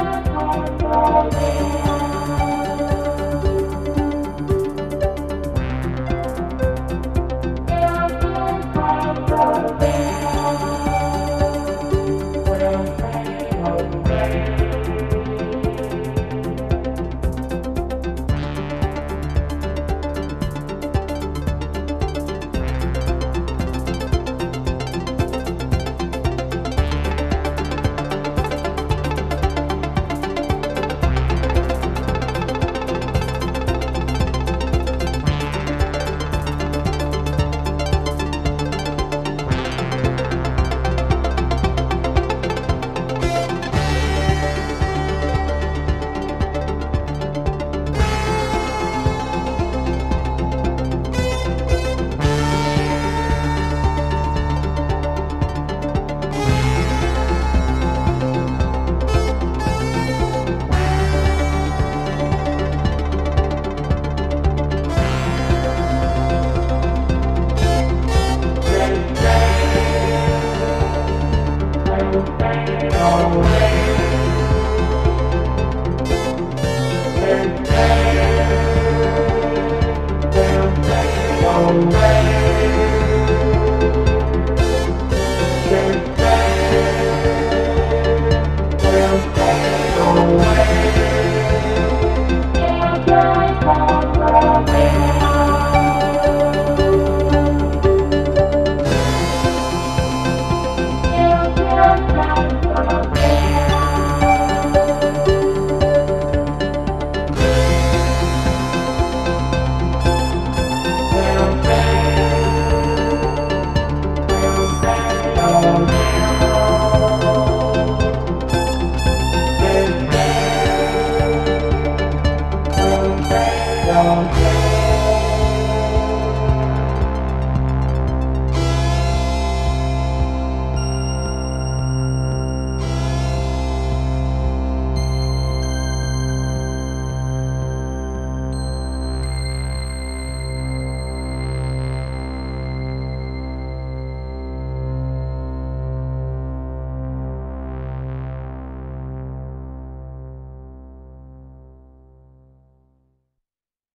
Amen.